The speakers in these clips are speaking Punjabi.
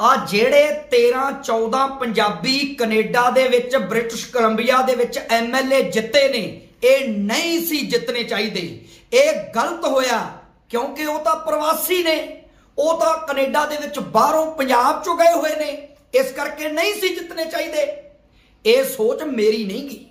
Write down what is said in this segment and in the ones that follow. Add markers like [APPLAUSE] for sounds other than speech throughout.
ਆ ਜਿਹੜੇ 13 14 ਪੰਜਾਬੀ ਕੈਨੇਡਾ ਦੇ ਵਿੱਚ, ਬ੍ਰਿਟਿਸ਼ ਕੋਲੰਬੀਆ ਦੇ ਵਿੱਚ ਐਮਐਲਏ ਜਿੱਤੇ ਨੇ, ਇਹ ਨਹੀਂ ਸੀ ਜਿੱਤਨੇ ਚਾਹੀਦੇ। ਇਹ ਗਲਤ ਹੋਇਆ ਕਿਉਂਕਿ ਉਹ ਤਾਂ ਪ੍ਰਵਾਸੀ ਨੇ। ਉਹ ਤਾਂ ਕੈਨੇਡਾ ਦੇ ਵਿੱਚ ਬਾਹਰੋਂ ਪੰਜਾਬ ਚੋਂ ਗਏ ਹੋਏ ਨੇ। ਇਸ ਕਰਕੇ ਨਹੀਂ ਸੀ ਜਿੱਤਨੇ ਚਾਹੀਦੇ। ਇਹ ਸੋਚ ਮੇਰੀ ਨਹੀਂ ਗਈ।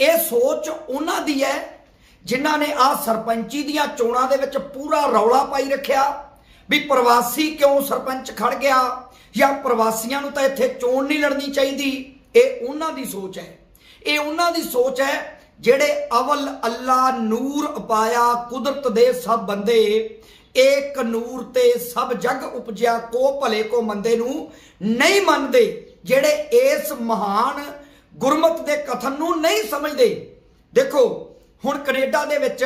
ਇਹ ਸੋਚ ਉਹਨਾਂ ਦੀ ਹੈ ਜਿਨ੍ਹਾਂ ਨੇ ਆ ਸਰਪੰਚੀ ਦੀਆਂ ਚੋਣਾਂ ਦੇ ਵਿੱਚ ਪੂਰਾ ਰੌਲਾ ਪਾਈ ਰੱਖਿਆ ਵੀ ਪ੍ਰਵਾਸੀ ਕਿਉਂ ਸਰਪੰਚ ਖੜ ਗਿਆ? ਜਾਂ ਪ੍ਰਵਾਸੀਆਂ ਨੂੰ ਤਾਂ ਇੱਥੇ ਚੋਣ ਨਹੀਂ ਲੜਨੀ ਚਾਹੀਦੀ। ਇਹ ਉਹਨਾਂ ਦੀ ਸੋਚ ਹੈ। ਇਹ ਉਹਨਾਂ ਦੀ ਸੋਚ ਹੈ ਜਿਹੜੇ ਅਵਲ ਅੱਲਾ ਨੂਰ ਅਪਾਇਆ ਕੁਦਰਤ ਦੇ ਸਭ ਬੰਦੇ, ਏਕ ਨੂਰ ਤੇ ਸਭ ਜਗ ਉਪਜਿਆ ਕੋ ਭਲੇ ਕੋ ਮੰਦੇ ਨੂੰ ਨਹੀਂ ਮੰਨਦੇ, ਜਿਹੜੇ ਇਸ ਮਹਾਨ ਗੁਰਮਤ ਦੇ ਕਥਨ ਨੂੰ ਨਹੀਂ ਸਮਝਦੇ। ਦੇਖੋ, ਹੁਣ ਕੈਨੇਡਾ ਦੇ ਵਿੱਚ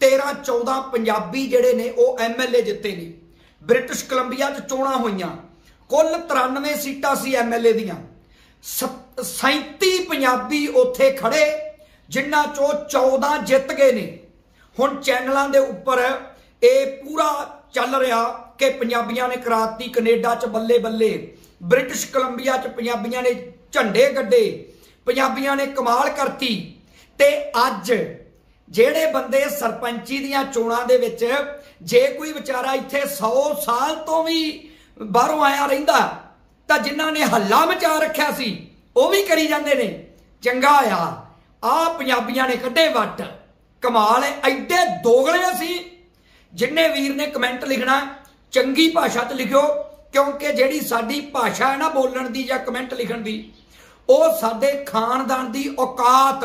13 14 ਪੰਜਾਬੀ ਜਿਹੜੇ ਨੇ, ਉਹ ਐਮਐਲਏ ਜਿੱਤੇ ਨੇ। ਬ੍ਰਿਟਿਸ਼ ਕੋਲੰਬੀਆ 'ਚ ਚੋਣਾਂ ਹੋਈਆਂ। ਕੁੱਲ 93 ਸੀਟਾਂ ਸੀ ਐਮਐਲਏ ਦੀਆਂ। 37 ਪੰਜਾਬੀ ਉੱਥੇ ਖੜੇ, ਜਿਨ੍ਹਾਂ ਚੋਂ 14 ਜਿੱਤ ਗਏ ਨੇ। ਹੁਣ ਚੈਨਲਾਂ ਦੇ ਉੱਪਰ ਇਹ ਪੂਰਾ ਚੱਲ ਰਿਹਾ ਕਿ ਪੰਜਾਬੀਆਂ ਨੇ ਕਰਾਤੀ ਕੈਨੇਡਾ 'ਚ ਬੱਲੇ ਬੱਲੇ, ਬ੍ਰਿਟਿਸ਼ ਕੋਲੰਬੀਆ 'ਚ ਪੰਜਾਬੀਆਂ ਨੇ ਝੰਡੇ ਗੱਡੇ, ਪੰਜਾਬੀਆਂ ਨੇ ਕਮਾਲ ਕਰਤੀ। ਤੇ ਅੱਜ ਜਿਹੜੇ ਬੰਦੇ ਸਰਪੰਚੀ ਦੀਆਂ ਚੋਣਾਂ ਦੇ ਵਿੱਚ, ਜੇ ਕੋਈ ਵਿਚਾਰਾ ਇੱਥੇ 100 ਸਾਲ ਤੋਂ ਵੀ ਬਾਹਰੋਂ ਆਇਆ ਰਹਿੰਦਾ। ਤਾਂ ਜਿਨ੍ਹਾਂ ਨੇ ਹੱਲਾ ਮਚਾ ਰੱਖਿਆ ਸੀ, ਉਹ ਵੀ ਕਰੀ ਜਾਂਦੇ ਨੇ। ਚੰਗਾ ਆ ਆ ਪੰਜਾਬੀਆਂ ਨੇ ਕੱਢੇ ਵੱਟ। ਕਮਾਲ ਹੈ ਐਡੇ ਦੋਗਲੇ ਸੀ ਜਿੰਨੇ ਵੀਰ ਨੇ ਕਮੈਂਟ ਲਿਖਣਾ, ਚੰਗੀ ਭਾਸ਼ਾ 'ਚ ਲਿਖਿਓ, ਕਿਉਂਕਿ ਜਿਹੜੀ ਸਾਡੀ ਭਾਸ਼ਾ ਹੈ ਨਾ ਬੋਲਣ ਦੀ ਜਾਂ ਕਮੈਂਟ ਲਿਖਣ ਦੀ, ਉਹ ਸਾਡੇ ਖਾਨਦਾਨ ਦੀ ਔਕਾਤ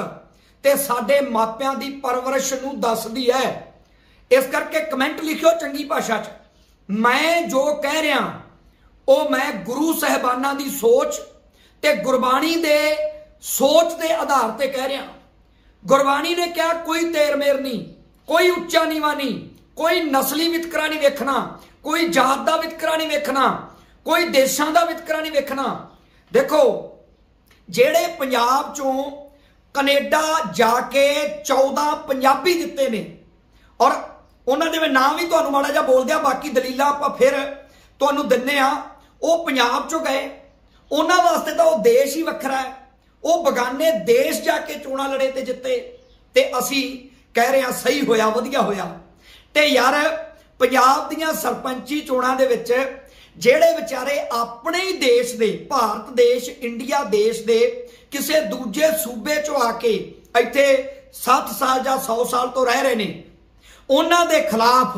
ਤੇ ਸਾਡੇ ਮਾਪਿਆਂ ਦੀ ਪਰਵਰਿਸ਼ ਨੂੰ ਦੱਸਦੀ ਹੈ ਇਸ ਕਰਕੇ ਕਮੈਂਟ ਲਿਖਿਓ ਚੰਗੀ ਭਾਸ਼ਾ 'ਚ। ਮੈਂ ਜੋ ਕਹਿ ਰਿਹਾ, ਉਹ ਮੈਂ ਗੁਰੂ ਸਹਿਬਾਨਾਂ ਦੀ ਸੋਚ ਤੇ ਗੁਰਬਾਣੀ ਦੇ ਸੋਚ ਦੇ ਆਧਾਰ ਤੇ ਕਹਿ ਰਿਹਾ। ਗੁਰਬਾਣੀ ਨੇ ਕਿਹਾ, ਕੋਈ ਤੇਰ ਮੇਰ ਨਹੀਂ, ਕੋਈ ਉੱਚਾ ਨੀਵਾ ਨਹੀਂ, ਕੋਈ ਨਸਲੀ ਵਿਤਕਰਾ ਨਹੀਂ ਵੇਖਣਾ, ਕੋਈ ਜਾਤ ਦਾ ਵਿਤਕਰਾ ਨਹੀਂ ਵੇਖਣਾ, ਕੋਈ ਦੇਸ਼ਾਂ ਦਾ ਵਿਤਕਰਾ ਨਹੀਂ ਵੇਖਣਾ। ਦੇਖੋ, ਜਿਹੜੇ ਪੰਜਾਬ ਚੋਂ ਕੈਨੇਡਾ ਜਾ ਕੇ 14 ਪੰਜਾਬੀ ਦਿੱਤੇ ਨੇ ਔਰ ਉਹਨਾਂ ਦੇ ਮੈਂ ਨਾਮ ਵੀ ਤੁਹਾਨੂੰ ਮਾੜਾ ਜਿਹਾ ਬੋਲ ਦਿਆਂ ਬਾਕੀ ਦਲੀਲਾਂ ਆਪਾਂ ਫਿਰ ਤੁਹਾਨੂੰ ਦਿੰਨੇ ਆ। ਉਹ ਪੰਜਾਬ ਚੋਂ ਗਏ। ਉਹਨਾਂ ਵਾਸਤੇ ਤਾਂ ਉਹ ਦੇਸ਼ ਹੀ ਵੱਖਰਾ ਹੈ। ਉਹ ਬਗਾਨੇ ਦੇਸ਼ ਜਾ ਕੇ ਚੋਣਾਂ ਲੜੇ ਤੇ ਜਿੱਤੇ। ਤੇ ਅਸੀਂ ਕਹਿ ਰਹੇ ਹਾਂ ਸਹੀ ਹੋਇਆ, ਵਧੀਆ ਹੋਇਆ। ਤੇ ਯਾਰ, ਪੰਜਾਬ ਦੀਆਂ ਸਰਪੰਚੀ ਚੋਣਾਂ ਦੇ ਵਿੱਚ ਜਿਹੜੇ ਵਿਚਾਰੇ ਆਪਣੇ ਹੀ ਦੇਸ਼ ਦੇ, ਭਾਰਤ ਦੇਸ਼, ਇੰਡੀਆ ਦੇਸ਼ ਦੇ ਕਿਸੇ ਦੂਜੇ ਸੂਬੇ ਚੋਂ ਆ ਕੇ ਇੱਥੇ 7 ਸਾਲ ਜਾਂ 100 ਸਾਲ ਤੋਂ ਰਹਿ ਰਹੇ ਨੇ ਉਹਨਾਂ ਦੇ ਖਿਲਾਫ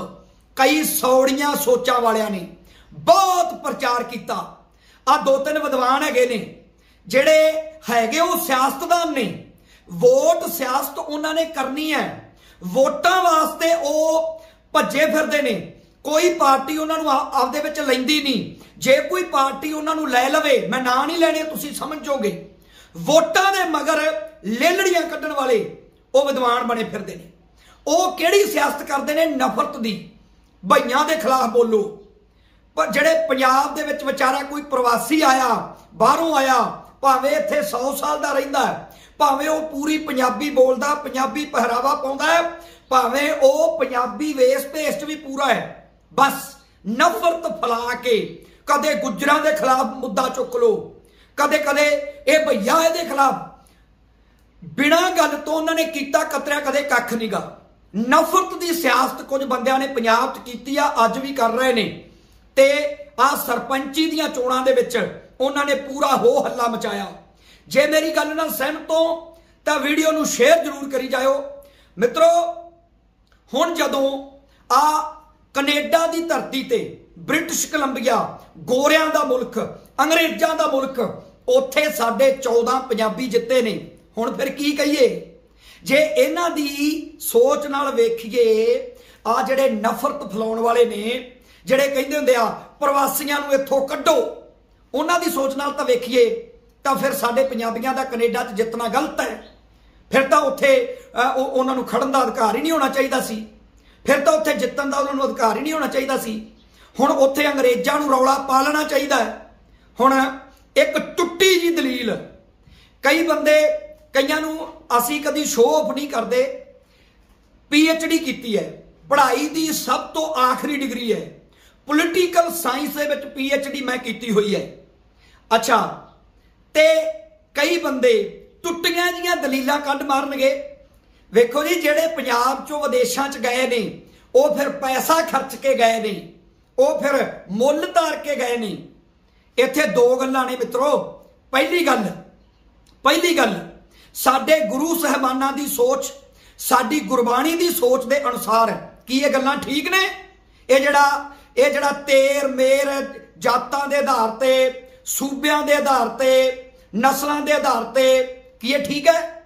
ਕਈ ਸੌੜੀਆਂ ਸੋਚਾਂ ਵਾਲਿਆਂ ਨੇ ਬਹੁਤ ਪ੍ਰਚਾਰ ਕੀਤਾ। ਆ ਦੋ ਤਿੰਨ ਵਿਦਵਾਨ ਹੈਗੇ ਨੇ, ਜਿਹੜੇ ਹੈਗੇ ਉਹ ਸਿਆਸਤਦਾਨ ਨੇ। ਵੋਟ ਸਿਆਸਤ ਉਹਨਾਂ ਨੇ ਕਰਨੀ ਹੈ। ਵੋਟਾਂ ਵਾਸਤੇ ਉਹ ਭੱਜੇ ਫਿਰਦੇ ਨੇ। ਕੋਈ ਪਾਰਟੀ ਉਹਨਾਂ ਨੂੰ ਆਪਦੇ ਵਿੱਚ ਲੈਂਦੀ ਨਹੀਂ। ਜੇ ਕੋਈ ਪਾਰਟੀ ਉਹਨਾਂ ਨੂੰ ਲੈ ਲਵੇ, ਮੈਂ ਨਾਂ ਨਹੀਂ ਲੈਣੇ, ਤੁਸੀਂ ਸਮਝੋਗੇ। ਵੋਟਾਂ ਦੇ ਮਗਰ ਲੇਲੜੀਆਂ ਕੱਢਣ ਵਾਲੇ ਉਹ ਵਿਦਵਾਨ ਬਣੇ ਫਿਰਦੇ ਨੇ। ਉਹ ਕਿਹੜੀ ਸਿਆਸਤ ਕਰਦੇ ਨੇ? ਨਫ਼ਰਤ ਦੀ। ਭਈਆਂ ਦੇ ਖਿਲਾਫ ਬੋਲੋ। ਪਰ ਜਿਹੜੇ ਪੰਜਾਬ ਦੇ ਵਿੱਚ ਵਿਚਾਰਾ ਕੋਈ ਪ੍ਰਵਾਸੀ ਆਇਆ, ਬਾਹਰੋਂ ਆਇਆ, ਭਾਵੇਂ ਇੱਥੇ 100 ਸਾਲ ਦਾ ਰਹਿੰਦਾ ਭਾਵੇਂ ਉਹ ਪੂਰੀ ਪੰਜਾਬੀ ਬੋਲਦਾ, ਪੰਜਾਬੀ ਪਹਿਰਾਵਾ ਪਾਉਂਦਾ ਭਾਵੇਂ ਉਹ ਪੰਜਾਬੀ ਵੇਸ ਭੇਸਟ ਵੀ ਪੂਰਾ ਹੈ, ਬਸ ਨਫ਼ਰਤ ਫਲਾ ਕੇ ਕਦੇ ਗੁੱਜਰਾਂ ਦੇ ਖਿਲਾਫ ਮੁੱਦਾ ਚੁੱਕ ਲੋ ਕਦੇ ਕਦੇ ਇਹ ਭਈਆ ਇਹਦੇ ਖਿਲਾਫ। ਬਿਨਾਂ ਗੱਲ ਤੋਂ ਉਹਨਾਂ ਨੇ ਕੀਤਾ ਕਤਰਿਆ, ਕਦੇ ਕੱਖ ਨਹੀਂਗਾ ਨਫ਼ਰਤ ਦੀ ਸਿਆਸਤ ਕੁਝ ਬੰਦਿਆਂ ਨੇ ਪੰਜਾਬ 'ਚ ਕੀਤੀ ਆ, ਅੱਜ ਵੀ ਕਰ ਰਹੇ ਨੇ। ਤੇ ਆ ਸਰਪੰਚੀ ਦੀਆਂ ਚੋਣਾਂ ਦੇ ਵਿੱਚ ਉਹਨਾਂ ਨੇ ਪੂਰਾ ਹੋ ਹੱਲਾ ਮਚਾਇਆ। ਜੇ ਮੇਰੀ ਗੱਲ ਨਾਲ ਸਹਿਮਤ ਹੋ, ਤਾਂ ਵੀਡੀਓ ਨੂੰ ਸ਼ੇਅਰ ਜ਼ਰੂਰ ਕਰੀ ਜਾਇਓ। ਮਿੱਤਰੋ, ਹੁਣ ਜਦੋਂ ਆ ਕੈਨੇਡਾ ਦੀ ਧਰਤੀ ਤੇ ਬ੍ਰਿਟਿਸ਼ ਕੋਲੰਬੀਆ, ਗੋਰਿਆਂ ਦਾ ਮੁਲਕ, ਅੰਗਰੇਜ਼ਾਂ ਦਾ ਮੁਲਕ, ਉੱਥੇ ਸਾਡੇ 14 ਪੰਜਾਬੀ ਜਿੱਤੇ ਨੇ। ਹੁਣ ਫਿਰ ਕੀ ਕਹੀਏ? ਜੇ ਇਹਨਾਂ ਦੀ ਸੋਚ ਨਾਲ ਵੇਖੀਏ ਆ ਜਿਹੜੇ ਨਫ਼ਰਤ ਫਲਾਉਣ ਵਾਲੇ ਨੇ, ਜਿਹੜੇ ਕਹਿੰਦੇ ਹੁੰਦੇ ਆ, ਪ੍ਰਵਾਸੀਆਂ ਨੂੰ ਇੱਥੋਂ ਕੱਢੋ, ਉਹਨਾਂ ਦੀ ਸੋਚ ਨਾਲ ਤਾਂ ਵੇਖੀਏ, ਤਾਂ ਫਿਰ ਸਾਡੇ ਪੰਜਾਬੀਆਂ ਦਾ ਕੈਨੇਡਾ 'ਚ ਜਿੱਤਣਾ ਗਲਤ ਹੈ। ਫਿਰ ਤਾਂ ਉੱਥੇ ਉਹਨਾਂ ਨੂੰ ਖੜਨ ਦਾ ਅਧਿਕਾਰ ਹੀ ਨਹੀਂ ਹੋਣਾ ਚਾਹੀਦਾ ਸੀ। ਫਿਰ ਤਾਂ ਉੱਥੇ ਜਿੱਤਣ ਦਾ ਉਹਨਾਂ ਨੂੰ ਅਧਿਕਾਰ ਹੀ ਨਹੀਂ ਹੋਣਾ ਚਾਹੀਦਾ ਸੀ। ਹੁਣ ਉੱਥੇ ਅੰਗਰੇਜ਼ਾਂ ਨੂੰ ਰੌਲਾ ਪਾ ਲੈਣਾ ਚਾਹੀਦਾ ਹੁਣ ਇੱਕ ਟੁੱਟੀ ਜੀ ਦਲੀਲ, ਕਈ ਬੰਦੇ ਕਈਆਂ ਨੂੰ ਅਸੀਂ ਕਦੀ ਸ਼ੋਅ ਆਫ ਨਹੀਂ ਕਰਦੇ। ਪੀ ਐਚ ਡੀ ਕੀਤੀ ਹੈ। ਪੜ੍ਹਾਈ ਦੀ ਸਭ ਤੋਂ ਆਖਰੀ ਡਿਗਰੀ ਹੈ। ਪੋਲੀਟੀਕਲ ਸਾਇੰਸ ਦੇ ਵਿੱਚ ਪੀ ਐਚ ਡੀ ਮੈਂ ਕੀਤੀ ਹੋਈ ਹੈ। ਅੱਛਾ, ਤੇ ਕਈ ਬੰਦੇ ਟੁੱਟੀਆਂ ਜੀਆਂ ਦਲੀਲਾਂ ਕੱਢ ਮਾਰਨਗੇ। ਵੇਖੋ ਜੀ, ਜਿਹੜੇ ਪੰਜਾਬ ਚੋਂ ਵਿਦੇਸ਼ਾਂ 'ਚ ਗਏ ਨੇ, ਉਹ ਫਿਰ ਪੈਸਾ ਖਰਚ ਕੇ ਗਏ ਨੇ, ਉਹ ਫਿਰ ਮੁੱਲ ਧਾਰ ਕੇ ਗਏ ਨੇ। ਇੱਥੇ ਦੋ ਗੱਲਾਂ ਨੇ ਮਿੱਤਰੋ। ਪਹਿਲੀ ਗੱਲ ਪਹਿਲੀ ਗੱਲ ਸਾਡੇ ਗੁਰੂ ਸਹਿਬਾਨਾਂ ਦੀ ਸੋਚ, ਸਾਡੀ ਗੁਰਬਾਣੀ ਦੀ ਸੋਚ ਦੇ ਅਨੁਸਾਰ ਕੀ ਇਹ ਗੱਲਾਂ ਠੀਕ ਨੇ? ਇਹ ਜਿਹੜਾ ਇਹ ਜਿਹੜਾ ਤੇਰ ਮੇਰ ਜਾਤਾਂ ਦੇ ਆਧਾਰ ਤੇ, ਸੂਬਿਆਂ ਦੇ ਆਧਾਰ ਤੇ, ਨਸਲਾਂ ਦੇ ਆਧਾਰ ਤੇ ਕੀ ਇਹ ਠੀਕ ਹੈ?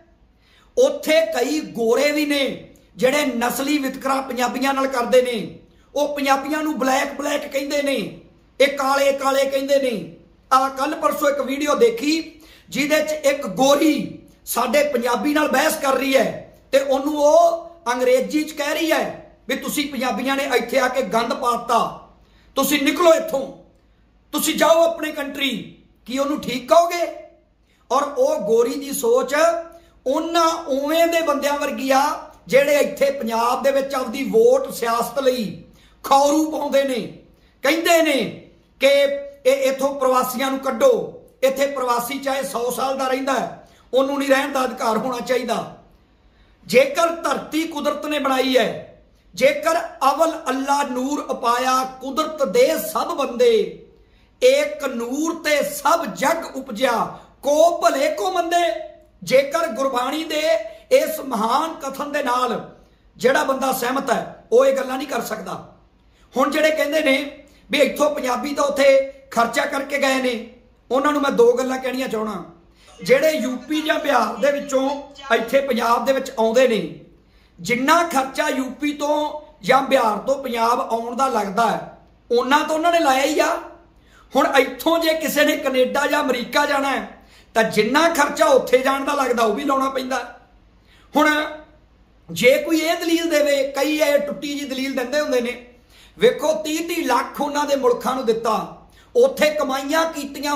ਉੱਥੇ ਕਈ ਗੋਰੇ ਵੀ ਨੇ ਜਿਹੜੇ ਨਸਲੀ ਵਿਤਕਰਾ ਪੰਜਾਬੀਆਂ ਨਾਲ ਕਰਦੇ ਨੇ। ਉਹ ਪੰਜਾਬੀਆਂ ਨੂੰ ਬਲੈਕ ਬਲੈਕ ਕਹਿੰਦੇ ਨੇ। ਇਹ ਕਾਲੇ ਕਾਲੇ ਕਹਿੰਦੇ ਨੇ। ਆ ਕੱਲ ਪਰਸੋਂ ਇੱਕ ਵੀਡੀਓ ਦੇਖੀ, ਜਿਹਦੇ 'ਚ ਇੱਕ ਗੋਰੀ ਸਾਡੇ ਪੰਜਾਬੀ ਨਾਲ ਬਹਿਸ ਕਰ ਰਹੀ ਹੈ ਤੇ ਉਹਨੂੰ ਉਹ ਅੰਗਰੇਜ਼ੀ 'ਚ ਕਹਿ ਰਹੀ ਹੈ ਵੀ ਤੁਸੀਂ ਪੰਜਾਬੀਆਂ ਨੇ ਇੱਥੇ ਆ ਕੇ ਗੰਦ ਪਾਤਾ। ਤੁਸੀਂ ਨਿਕਲੋ ਇੱਥੋਂ। ਤੁਸੀਂ ਜਾਓ ਆਪਣੇ ਕੰਟਰੀ। ਕੀ ਉਹਨੂੰ ਠੀਕ ਕਹੋਗੇ? ਔਰ ਉਹ ਗੋਰੀ ਦੀ ਸੋਚ ਉਹਨਾਂ ਉਵੇਂ ਦੇ ਬੰਦਿਆਂ ਵਰਗੀ ਆ ਜਿਹੜੇ ਇੱਥੇ ਪੰਜਾਬ ਦੇ ਵਿੱਚ ਆਪਦੀ ਵੋਟ ਸਿਆਸਤ ਲਈ ਖੌਰੂ ਪਾਉਂਦੇ ਨੇ। ਕਹਿੰਦੇ ਨੇ ਕਿ ਇਹ ਇਥੋਂ ਪ੍ਰਵਾਸੀਆਂ ਨੂੰ ਕੱਢੋ। ਇੱਥੇ ਪ੍ਰਵਾਸੀ ਚਾਹੇ 100 ਸਾਲ ਦਾ ਰਹਿੰਦਾ ਉਹਨੂੰ ਨਹੀਂ ਰਹਿਣ ਦਾ ਅਧਿਕਾਰ ਹੋਣਾ ਚਾਹੀਦਾ। ਜੇਕਰ ਧਰਤੀ ਕੁਦਰਤ ਨੇ ਬਣਾਈ ਹੈ, ਜੇਕਰ ਅਵਲ ਅੱਲਾ ਨੂਰ ਅਪਾਇਆ ਕੁਦਰਤ ਦੇ ਸਭ ਬੰਦੇ, ਏਕ ਨੂਰ ਤੇ ਸਭ ਜਗ ਉਪਜਿਆ, ਕੋ ਭਲੇ ਕੋ ਮੰਦੇ? ਜੇਕਰ ਗੁਰਬਾਣੀ ਦੇ ਇਸ ਮਹਾਨ ਕਥਨ ਦੇ ਨਾਲ ਜਿਹੜਾ ਬੰਦਾ ਸਹਿਮਤ ਹੈ, ਉਹ ਇਹ ਗੱਲਾਂ ਨਹੀਂ ਕਰ ਸਕਦਾ। ਹੁਣ ਜਿਹੜੇ ਕਹਿੰਦੇ ਨੇ ਵੀ ਇੱਥੋਂ ਪੰਜਾਬੀ ਤਾਂ ਉੱਥੇ ਖਰਚਾ ਕਰਕੇ ਗਏ ਨੇ, ਉਹਨਾਂ ਨੂੰ ਮੈਂ ਦੋ ਗੱਲਾਂ ਕਹਿਣੀਆਂ ਚਾਹਣਾ ਜਿਹੜੇ ਯੂਪੀ ਜਾਂ ਬਿਹਾਰ ਦੇ ਵਿੱਚੋਂ ਇੱਥੇ ਪੰਜਾਬ ਦੇ ਵਿੱਚ ਆਉਂਦੇ ਨੇ, ਜਿੰਨਾ ਖਰਚਾ ਯੂਪੀ ਤੋਂ ਜਾਂ ਬਿਹਾਰ ਤੋਂ ਪੰਜਾਬ ਆਉਣ ਦਾ ਲੱਗਦਾ ਹੈ, ਉਹਨਾਂ ਤੋਂ ਉਹਨਾਂ ਨੇ ਲਾਇਆ ਹੀ ਆ। ਹੁਣ ਇੱਥੋਂ ਜੇ ਕਿਸੇ ਨੇ ਕੈਨੇਡਾ ਜਾਂ ਅਮਰੀਕਾ ਜਾਣਾ ਹੈ, ਤਾਂ ਜਿੰਨਾ ਖਰਚਾ ਉੱਥੇ ਜਾਣ ਦਾ ਲੱਗਦਾ, ਉਹ ਵੀ ਲਾਉਣਾ ਪੈਂਦਾ ਹੁਣ ਜੇ ਕੋਈ ਇਹ ਦਲੀਲ ਦੇਵੇ, ਕਈ ਇਹ ਟੁੱਟੀ ਜੀ ਦਲੀਲ ਦਿੰਦੇ ਹੁੰਦੇ ਨੇ, ਵੇਖੋ 30 30 ਲੱਖ ਉਹਨਾਂ ਦੇ ਮੁਲਕਾਂ ਨੂੰ ਦਿੱਤਾ, ਉੱਥੇ ਕਮਾਈਆਂ ਕੀਤੀਆਂ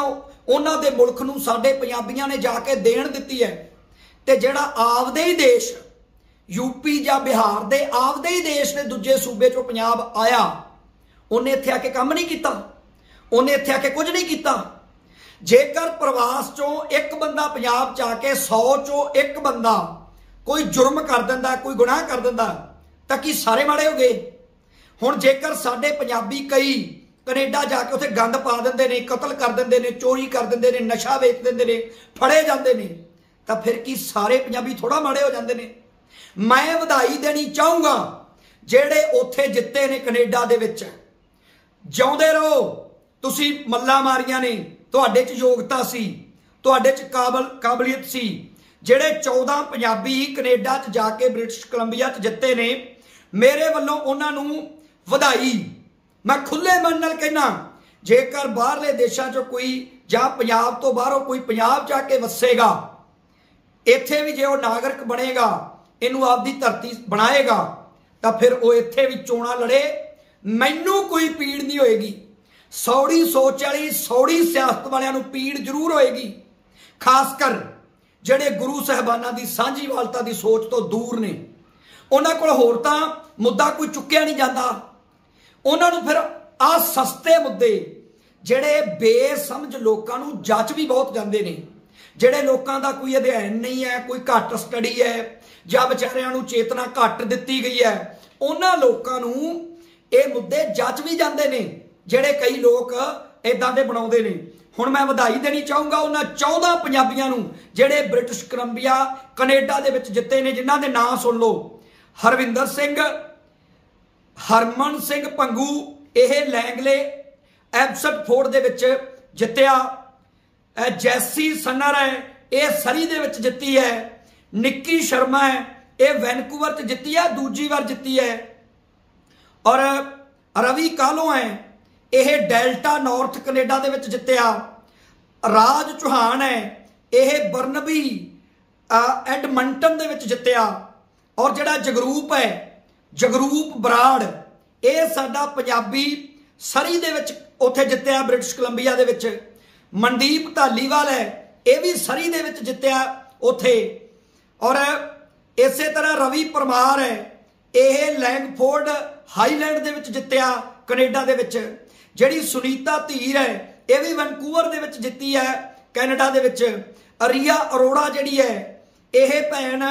ਉਹਨਾਂ ਦੇ ਮੁਲਕ ਨੂੰ ਸਾਡੇ ਪੰਜਾਬੀਆਂ ਨੇ ਜਾ ਕੇ ਦੇਣ ਦਿੱਤੀ ਹੈ। ਤੇ ਜਿਹੜਾ ਆਪਦੇ ਹੀ ਦੇਸ਼ ਯੂਪੀ ਜਾਂ ਬਿਹਾਰ ਦੇ ਆਪਦੇ ਹੀ ਦੇਸ਼ ਦੇ ਦੂਜੇ ਸੂਬੇ ਚੋਂ ਪੰਜਾਬ ਆਇਆ, ਉਹਨੇ ਇੱਥੇ ਆ ਕੇ ਕੰਮ ਨਹੀਂ ਕੀਤਾ। ਉਹਨੇ ਇੱਥੇ ਆ ਕੇ ਕੁਝ ਨਹੀਂ ਕੀਤਾ। ਜੇਕਰ ਪ੍ਰਵਾਸ ਚੋਂ ਇੱਕ ਬੰਦਾ ਪੰਜਾਬ ਚ ਆ ਕੇ 100 ਚੋਂ ਇੱਕ ਬੰਦਾ ਕੋਈ ਜੁਰਮ ਕਰ ਦਿੰਦਾ, ਕੋਈ ਗੁਨਾਹ ਕਰ ਦਿੰਦਾ, ਤਾਂ ਕੀ ਸਾਰੇ ਮਾੜੇ ਹੋ ਗਏ? ਹੁਣ ਜੇਕਰ ਸਾਡੇ ਪੰਜਾਬੀ ਕਈ ਕੈਨੇਡਾ ਜਾ ਕੇ ਉੱਥੇ ਗੰਦ ਪਾ ਦਿੰਦੇ ਨੇ, ਕਤਲ ਕਰ ਦਿੰਦੇ ਨੇ, ਚੋਰੀ ਕਰ ਦਿੰਦੇ ਨੇ, ਨਸ਼ਾ ਵੇਚ ਦਿੰਦੇ ਨੇ, ਫੜੇ ਜਾਂਦੇ ਨੇ, ਤਾਂ ਫਿਰ ਕੀ ਸਾਰੇ ਪੰਜਾਬੀ ਥੋੜਾ ਮਾੜੇ ਹੋ ਜਾਂਦੇ ਨੇ? ਮੈਂ ਵਧਾਈ ਦੇਣੀ ਚਾਹੂੰਗਾ ਜਿਹੜੇ ਉੱਥੇ ਜਿੱਤੇ ਨੇ ਕੈਨੇਡਾ ਦੇ ਵਿੱਚ। ਜਿਉਂਦੇ ਰਹੋ। ਤੁਸੀਂ ਮੱਲਾ ਮਾਰੀਆਂ ਨੇ। ਤੁਹਾਡੇ 'ਚ ਯੋਗਤਾ ਸੀ। ਤੁਹਾਡੇ 'ਚ ਕਾਬਲ, ਕਾਬਲੀਅਤ ਸੀ। ਜਿਹੜੇ 14 ਪੰਜਾਬੀ ਕੈਨੇਡਾ 'ਚ ਜਾ ਕੇ ਬ੍ਰਿਟਿਸ਼ ਕੋਲੰਬੀਆ 'ਚ ਜਿੱਤੇ ਨੇ, ਮੇਰੇ ਵੱਲੋਂ ਉਹਨਾਂ ਨੂੰ ਵਧਾਈ। ਮੈਂ ਖੁੱਲੇ ਮਨ ਨਾਲ ਕਹਿਣਾ ਜੇਕਰ ਬਾਹਰਲੇ ਦੇਸ਼ਾਂ 'ਚੋਂ ਕੋਈ ਜਾਂ ਪੰਜਾਬ ਤੋਂ ਬਾਹਰੋਂ ਕੋਈ ਪੰਜਾਬ ਜਾ ਕੇ ਵਸੇਗਾ, ਇੱਥੇ ਵੀ ਜੇ ਉਹ ਨਾਗਰਿਕ ਬਣੇਗਾ, ਇਹਨੂੰ ਆਪਦੀ ਧਰਤੀ ਬਣਾਏਗਾ, ਤਾਂ ਫਿਰ ਉਹ ਇੱਥੇ ਵੀ ਚੋਣਾ ਲੜੇ, ਮੈਨੂੰ ਕੋਈ ਪੀੜ ਨਹੀਂ ਹੋਏਗੀ। ਸੌੜੀ ਸੋਚ ਵਾਲੀ, ਸੌੜੀ ਸਿਆਸਤ ਵਾਲਿਆਂ ਨੂੰ ਪੀੜ ਜ਼ਰੂਰ ਹੋਏਗੀ। ਖਾਸ ਕਰ ਜਿਹੜੇ ਗੁਰੂ ਸਹਿਬਾਨਾਂ ਦੀ ਸਾਂਝੀਵਾਲਤਾ ਦੀ ਸੋਚ ਤੋਂ ਦੂਰ ਨੇ। ਉਹਨਾਂ ਕੋਲ ਹੋਰ ਤਾਂ ਮੁੱਦਾ ਕੋਈ ਚੁੱਕਿਆ ਨਹੀਂ ਜਾਂਦਾ। ਉਹਨਾਂ ਨੂੰ ਫਿਰ ਆ ਸਸਤੇ ਮੁੱਦੇ, ਜਿਹੜੇ ਬੇਸਮਝ ਲੋਕਾਂ ਨੂੰ ਜੱਜ ਵੀ ਬਹੁਤ ਜਾਂਦੇ ਨੇ, ਜਿਹੜੇ ਲੋਕਾਂ ਦਾ ਕੋਈ ਅਧਿਐਨ ਨਹੀਂ ਹੈ, ਕੋਈ ਘੱਟ ਸਟੱਡੀ ਹੈ, ਜਾਂ ਵਿਚਾਰਿਆਂ ਨੂੰ ਚੇਤਨਾ ਘੱਟ ਦਿੱਤੀ ਗਈ ਹੈ, ਉਹਨਾਂ ਲੋਕਾਂ ਨੂੰ ਇਹ ਮੁੱਦੇ ਜੱਜ ਵੀ ਜਾਂਦੇ ਨੇ, ਜਿਹੜੇ ਕਈ ਲੋਕ ਇਦਾਂ ਦੇ ਬਣਾਉਂਦੇ ਨੇ। ਹੁਣ ਮੈਂ ਵਧਾਈ ਦੇਣੀ ਚਾਹੂੰਗਾ ਉਹਨਾਂ 14 ਪੰਜਾਬੀਆਂ ਨੂੰ, ਜਿਹੜੇ ਬ੍ਰਿਟਿਸ਼ ਕੋਲੰਬੀਆ, ਕੈਨੇਡਾ ਦੇ ਵਿੱਚ ਜਿੱਤੇ ਨੇ, ਜਿਨ੍ਹਾਂ ਦੇ ਨਾਂ ਸੁਣ ਲਓ। ਹਰਵਿੰਦਰ ਸਿੰਘ ਹਰਮਨ ਸਿੰਘ ਪੰਗੂ, ਇਹ ਲੈਂਗਲੇ ਐਬਸਟਫੋਰਡ ਦੇ ਵਿੱਚ ਜਿੱਤਿਆ। ਜੈਸੀ ਸਨਰ ਹੈ, ਇਹ ਸਰੀ ਦੇ ਵਿੱਚ ਜਿੱਤੀ ਹੈ। ਨਿੱਕੀ ਸ਼ਰਮਾ ਹੈ, ਇਹ ਵੈਨਕੂਵਰ 'ਚ ਜਿੱਤੀ ਹੈ, ਦੂਜੀ ਵਾਰ ਜਿੱਤੀ ਹੈ। ਔਰ ਰਵੀ ਕਾਲੋ ਹੈ, ਇਹ ਡੈਲਟਾ ਨਾਰਥ ਕੈਨੇਡਾ ਦੇ ਵਿੱਚ ਜਿੱਤਿਆ। ਰਾਜ ਚੌਹਾਨ ਹੈ, ਇਹ ਬਰਨਬੀ ਐਡਮੰਟਨ ਦੇ ਵਿੱਚ ਜਿੱਤਿਆ। ਔਰ ਜਿਹੜਾ ਜਗਰੂਪ ਹੈ ਜਗਰੂਪ ਬਰਾੜ, ਇਹ ਸਾਡਾ ਪੰਜਾਬੀ ਸਰੀ ਦੇ ਵਿੱਚ ਉੱਥੇ ਜਿੱਤਿਆ ਬ੍ਰਿਟਿਸ਼ ਕੋਲੰਬੀਆ ਦੇ ਵਿੱਚ। ਮਨਦੀਪ ਢਾਲੀਵਾਲ ਹੈ, ਇਹ ਵੀ ਸਰੀ ਦੇ ਵਿੱਚ ਜਿੱਤਿਆ ਉੱਥੇ। ਔਰ ਇਸੇ ਤਰ੍ਹਾਂ ਰਵੀ ਪਰਮਾਰ ਹੈ, ਇਹ ਲੈਂਗਫੋਰਡ, ਹਾਈਲੈਂਡ ਦੇ ਵਿੱਚ ਜਿੱਤਿਆ ਕੈਨੇਡਾ ਦੇ ਵਿੱਚ। ਜਿਹੜੀ ਸੁਨੀਤਾ ਧੀਰ ਹੈ, ਇਹ ਵੀ ਵੈਨਕੂਵਰ ਦੇ ਵਿੱਚ ਜਿੱਤੀ ਹੈ ਕੈਨੇਡਾ ਦੇ ਵਿੱਚ। ਅਰੀਆ ਅਰੋੜਾ ਜਿਹੜੀ ਹੈ, ਇਹ ਭੈਣ